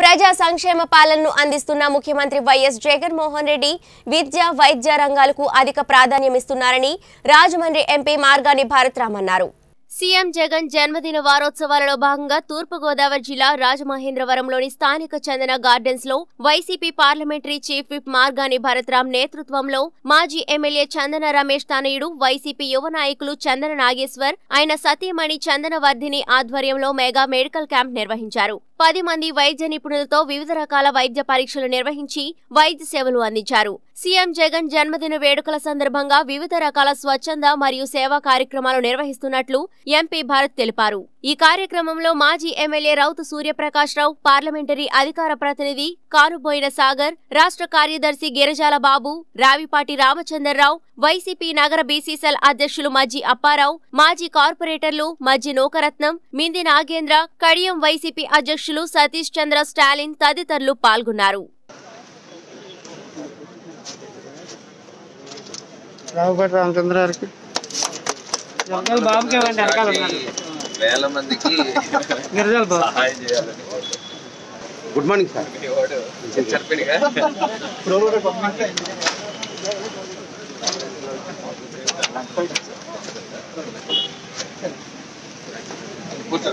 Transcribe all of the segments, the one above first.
ప్రజా సంక్షేమ పాలనను అందిస్తున్న ముఖ్యమంత్రి వైఎస్ జగన్మోహన్ రెడ్డి విద్య వైద్య రంగాలకు అధిక ప్రాధాన్యమిస్తున్నారని రాజమండ్రి ఎంపీ మార్గాని భారత్రామ్ అన్నారు సీఎం జగన్ జన్మదిన వారోత్సవాలలో భాగంగా తూర్పుగోదావరి జిల్లా రాజమహేంద్రవరంలోని స్థానిక చందన గార్డెన్స్లో YCP parliamentary chief whip Margani Bharatram నేతృత్వంలో మాజీ ఎమ్మెల్యే చందన రమేష్ తనయుడు వైసీపీ యువ నాయకులు చందన నాగేశ్వర్ ఆయన సతీమణి చందన వర్ధిని ఆధ్వర్యంలో మెగా మెడికల్ క్యాంప్ నిర్వహించారు. పది మంది వైద్య నిపుణులతో వివిధ రకాల వైద్య పరీక్షలు నిర్వహించి వైద్య సేవలు అందించారు. సీఎం జగన్ జన్మదిన వేడుకల సందర్భంగా వివిధ రకాల స్వచ్ఛంద మరియు సేవా కార్యక్రమాలు నిర్వహిస్తున్నట్లు ఎంపీ భారత్ తెలిపారు. ఈ కార్యక్రమంలో మాజీ ఎమ్మెల్యే రౌతు సూర్యప్రకాష్ రావు పార్లమెంటరీ అధికార ప్రతినిధి కారుబోయిన సాగర్ రాష్ట్ర కార్యదర్శి గిరిజాల బాబు రావిపాటి రామచంద్రరావు వైసీపీ నగర బీసీసీఎల్ అధ్యక్షులు మజ్జి అప్పారావు మాజీ కార్పొరేటర్లు మజ్జి నోకరత్నం మింది నాగేంద్ర కడియం వైసీపీ అధ్యక్షులు సతీష్ చంద్ర స్టాలిన్ తదితరులు పాల్గొన్నారు. రావుపాటి రామచంద్ర గారికి. వేల మందికి సహాయం చేయాలని గుడ్ మార్నింగ్ సార్ కూర్చో.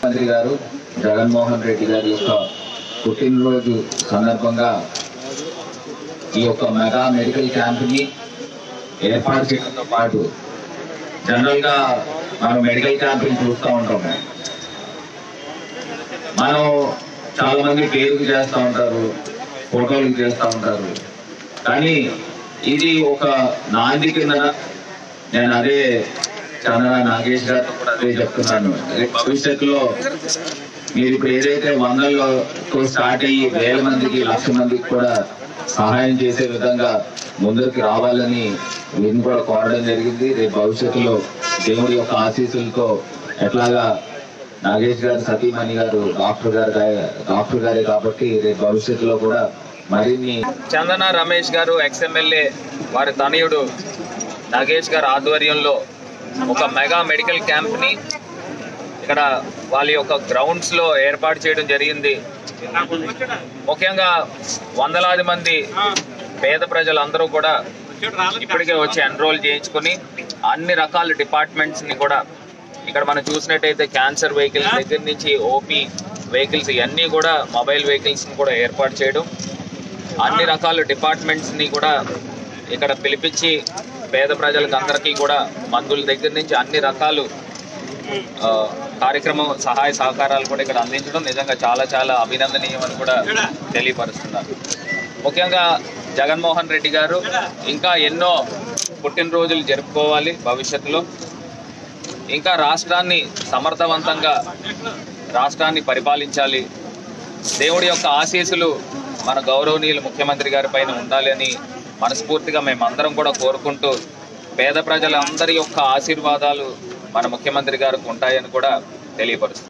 మంత్రి గారు జగన్మోహన్ రెడ్డి గారి యొక్క పుట్టినరోజు సందర్భంగా ఈ యొక్క మెగా మెడికల్ క్యాంప్ని ఏర్పాటు చేయడంతో పాటు జనరల్గా మనం మెడికల్ క్యాంప్ చూస్తూ ఉంటాము మనం చాలా మంది పేరుకి చేస్తూ ఉంటారు ఫోటోలకు చేస్తూ ఉంటారు. కానీ ఇది ఒక నాంది కింద నేను అదే చాలా నాగేష్ గారితో కూడా అదే చెప్తున్నాను. రేపు భవిష్యత్తులో మీరు ఇప్పుడు ఏదైతే వందలతో స్టార్ట్ అయ్యి వేల మందికి లక్ష మందికి కూడా సహాయం చేసే విధంగా ముందుకు రావాలని నేను కూడా కోరడం జరిగింది. రేపు భవిష్యత్తులో దేవుడి యొక్క ఆశీస్సులతో ఎట్లాగా నాగేష్ గారు సతీమణి గారు డాక్టర్ గారు డాక్టర్ గారే కాబట్టి రేపు భవిష్యత్తులో కూడా మరిన్ని చందన రమేష్ గారు ఎక్స్ఎమ్మెల్యే వారి తనయుడు నాగేష్ గారు ఆధ్వర్యంలో ఒక మెగా మెడికల్ క్యాంప్ని ఇక్కడ వాళ్ళ యొక్క గ్రౌండ్స్లో ఏర్పాటు చేయడం జరిగింది. ముఖ్యంగా వందలాది మంది పేద ప్రజలందరూ కూడా ఇప్పటికే వచ్చి ఎన్రోల్ చేయించుకుని అన్ని రకాల డిపార్ట్మెంట్స్ని కూడా ఇక్కడ మనం చూసినట్టయితే క్యాన్సర్ వెహికల్స్ దగ్గర నుంచి ఓపీ వెహికల్స్ ఇవన్నీ కూడా మొబైల్ వెహికల్స్ని కూడా ఏర్పాటు చేయడం. అన్ని రకాల డిపార్ట్మెంట్స్ని కూడా ఇక్కడ పిలిపించి పేద ప్రజలకు అందరికీ కూడా మందుల దగ్గర నుంచి అన్ని రకాలు కార్యక్రమం సహాయ సహకారాలు కూడా ఇక్కడ అందించడం నిజంగా చాలా చాలా అభినందనీయం అని కూడా తెలియపరుస్తున్నారు. ముఖ్యంగా జగన్మోహన్ రెడ్డి గారు ఇంకా ఎన్నో పుట్టినరోజులు జరుపుకోవాలి భవిష్యత్తులో. ఇంకా రాష్ట్రాన్ని సమర్థవంతంగా రాష్ట్రాన్ని పరిపాలించాలి. దేవుడి యొక్క ఆశీస్సులు మన గౌరవనీయులు ముఖ్యమంత్రి గారి పైన ఉండాలి అని మనస్ఫూర్తిగా మేమందరం కూడా కోరుకుంటూ పేద ప్రజలందరి యొక్క ఆశీర్వాదాలు మన ముఖ్యమంత్రి గారికి ఉంటాయని కూడా తెలియపరుస్తుంది